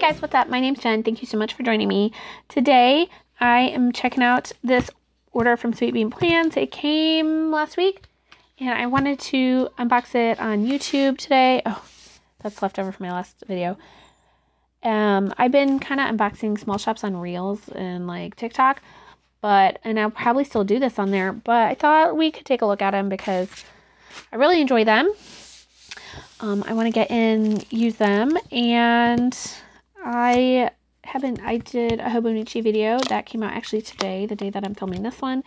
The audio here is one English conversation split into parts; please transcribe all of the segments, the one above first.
guys, what's up? My name's Jen. Thank you so much for joining me. Today, I am checking out this order from Sweet Bean Plans. It came last week, and I wanted to unbox it on YouTube today. Oh, that's left over from my last video. Um, I've been kind of unboxing small shops on Reels and like TikTok, but and I'll probably still do this on there. But I thought we could take a look at them because I really enjoy them. Um, I want to get in, use them, and I haven't, I did a Hobonichi video that came out actually today, the day that I'm filming this one,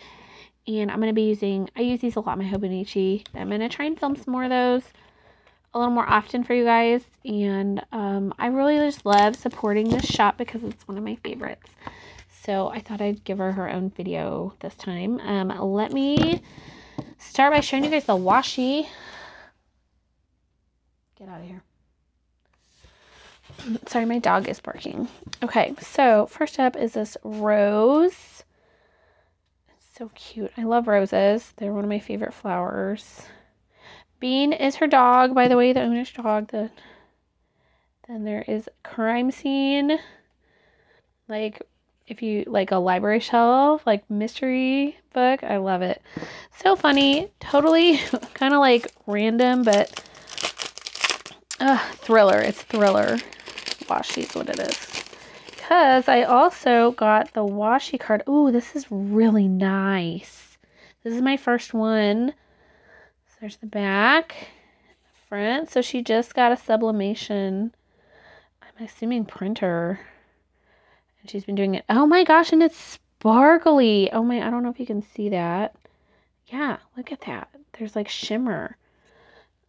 and I'm going to be using, I use these a lot, my Hobonichi. I'm going to try and film some more of those a little more often for you guys, and um, I really just love supporting this shop because it's one of my favorites. So I thought I'd give her her own video this time. Um, let me start by showing you guys the washi Get out of here. Sorry, my dog is barking. Okay, so first up is this rose. It's so cute. I love roses. They're one of my favorite flowers. Bean is her dog, by the way, the owner's dog. The, then there is crime scene. Like if you like a library shelf, like mystery book. I love it. So funny. Totally kind of like random, but uh, thriller. It's thriller. Washi is what it is. Because I also got the washi card. Ooh, this is really nice. This is my first one. So there's the back, the front. So she just got a sublimation. I'm assuming printer. And she's been doing it. Oh my gosh, and it's sparkly. Oh my, I don't know if you can see that. Yeah, look at that. There's like shimmer.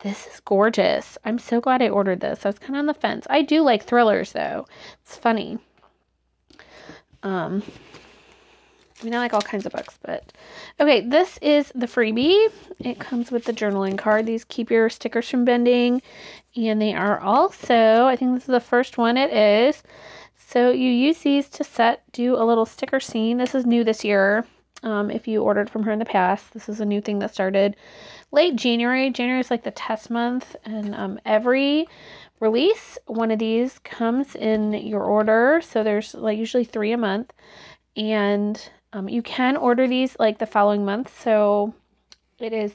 This is gorgeous. I'm so glad I ordered this. I was kind of on the fence. I do like thrillers though. It's funny. Um, I mean, I like all kinds of books, but okay, this is the freebie. It comes with the journaling card. These keep your stickers from bending, and they are also, I think this is the first one it is. So you use these to set, do a little sticker scene. This is new this year. Um, if you ordered from her in the past, this is a new thing that started late January. January is like the test month, and um, every release, one of these comes in your order. So there's like usually three a month, and um, you can order these like the following month. So it is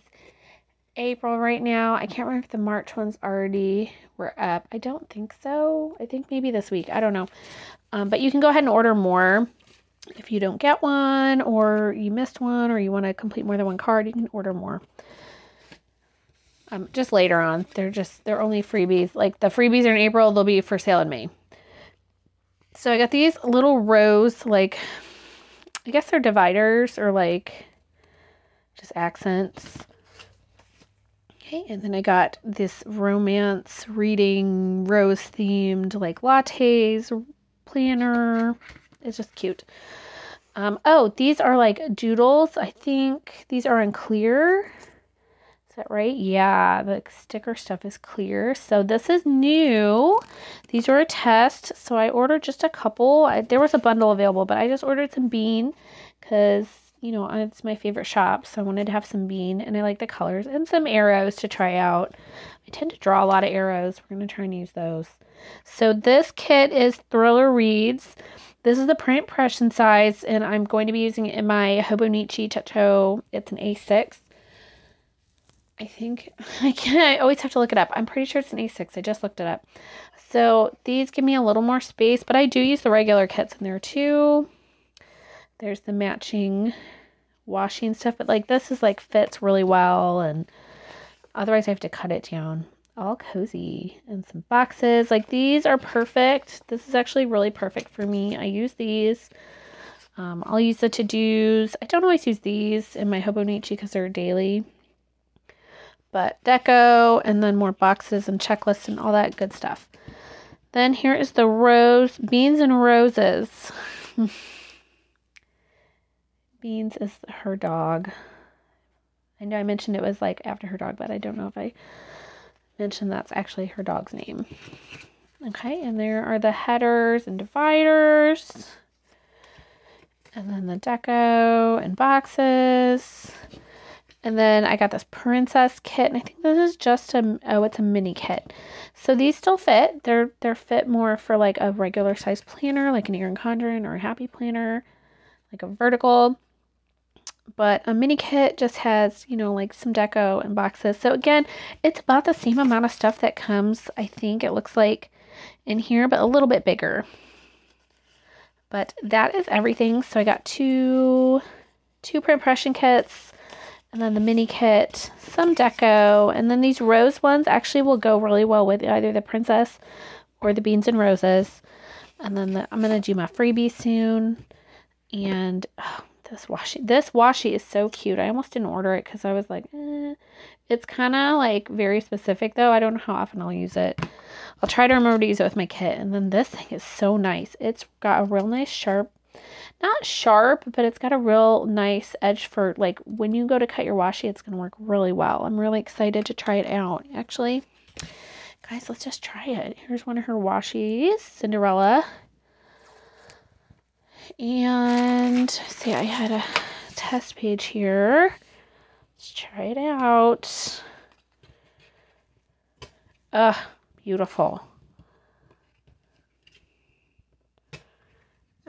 April right now. I can't remember if the March ones already were up. I don't think so. I think maybe this week. I don't know. Um, but you can go ahead and order more. If you don't get one or you missed one or you want to complete more than one card, you can order more. Um, just later on, they're just, they're only freebies. Like the freebies are in April, they'll be for sale in May. So I got these little rows, like, I guess they're dividers or like just accents. Okay, and then I got this romance reading rose themed like lattes planner. It's just cute. Um, oh, these are like doodles. I think these are in clear. That right? Yeah, the sticker stuff is clear. So this is new. These were a test. So I ordered just a couple. I, there was a bundle available, but I just ordered some bean because, you know, it's my favorite shop. So I wanted to have some bean and I like the colors and some arrows to try out. I tend to draw a lot of arrows. We're going to try and use those. So this kit is Thriller Reads. This is the print impression size, and I'm going to be using it in my Hobonichi Techo. It's an A6. I think, I can I always have to look it up. I'm pretty sure it's an A6. I just looked it up. So these give me a little more space, but I do use the regular kits in there too. There's the matching washing stuff, but like this is like fits really well and otherwise I have to cut it down all cozy and some boxes. Like these are perfect. This is actually really perfect for me. I use these. Um, I'll use the to-dos. I don't always use these in my Hobonichi because they're daily. But deco and then more boxes and checklists and all that good stuff. Then here is the rose, beans and roses. beans is her dog. I know I mentioned it was like after her dog, but I don't know if I mentioned that's actually her dog's name. Okay, and there are the headers and dividers. And then the deco and boxes. And then I got this princess kit, and I think this is just a oh, it's a mini kit. So these still fit. They're they're fit more for like a regular size planner, like an Erin Condren or a Happy Planner, like a vertical. But a mini kit just has, you know, like some deco and boxes. So again, it's about the same amount of stuff that comes, I think it looks like in here, but a little bit bigger. But that is everything. So I got two two print impression kits and then the mini kit, some deco, and then these rose ones actually will go really well with either the princess or the beans and roses. And then the, I'm going to do my freebie soon. And oh, this washi, this washi is so cute. I almost didn't order it because I was like, eh. It's kind of like very specific though. I don't know how often I'll use it. I'll try to remember to use it with my kit. And then this thing is so nice. It's got a real nice sharp not sharp, but it's got a real nice edge for like when you go to cut your washi, it's going to work really well. I'm really excited to try it out. Actually, guys, let's just try it. Here's one of her washies, Cinderella. And see, I had a test page here. Let's try it out. Ugh, beautiful.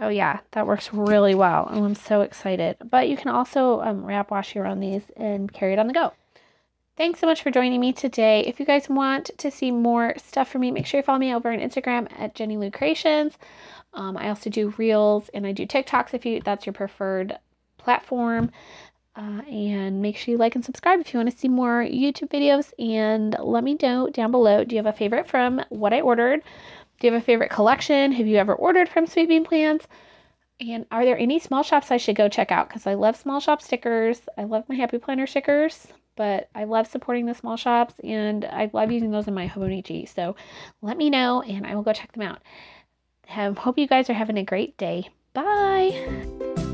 Oh yeah, that works really well. and I'm so excited. But you can also um, wrap washi around these and carry it on the go. Thanks so much for joining me today. If you guys want to see more stuff from me, make sure you follow me over on Instagram at Jenny Lou Creations. Um, I also do Reels and I do TikToks if you that's your preferred platform. Uh, and make sure you like and subscribe if you want to see more YouTube videos. And let me know down below do you have a favorite from what I ordered? Do you have a favorite collection? Have you ever ordered from Sweet Bean Plans? And are there any small shops I should go check out? Because I love small shop stickers. I love my Happy Planner stickers, but I love supporting the small shops and I love using those in my Hobonichi. So let me know and I will go check them out. Um, hope you guys are having a great day. Bye.